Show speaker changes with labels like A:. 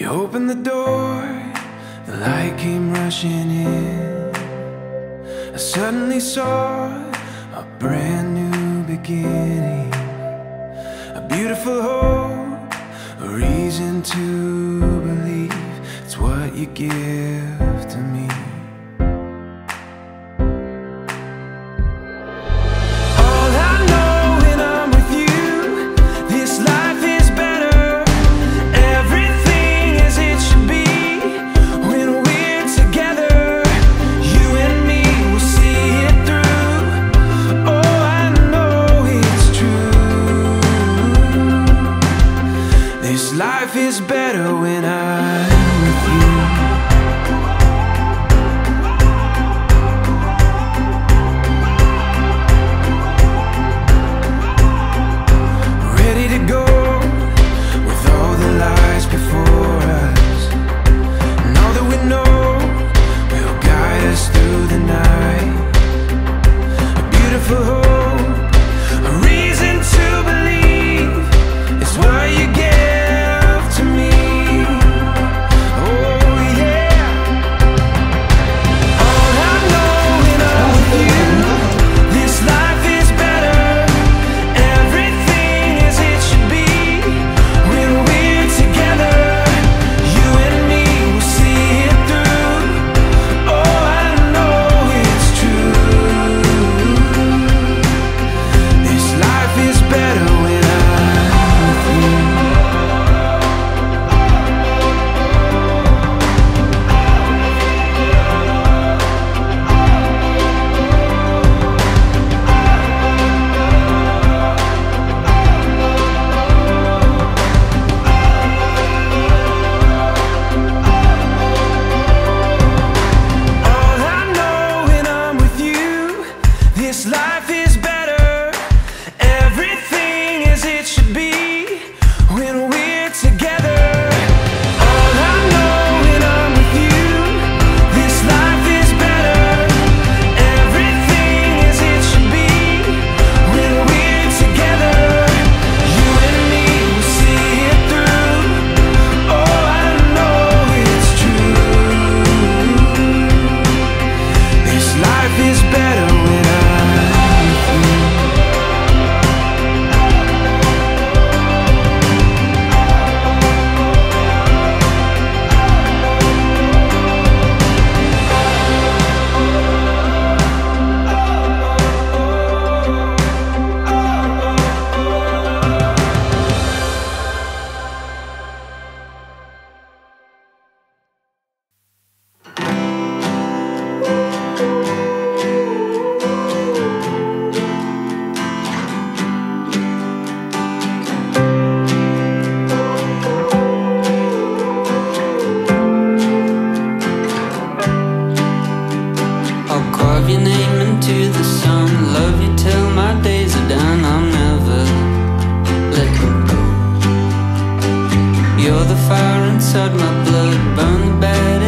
A: You opened the door, the light came rushing in. I suddenly saw a brand new beginning, a beautiful hope, a reason to believe it's what you give. life is better when I the
B: fire inside my blood, burn the bed.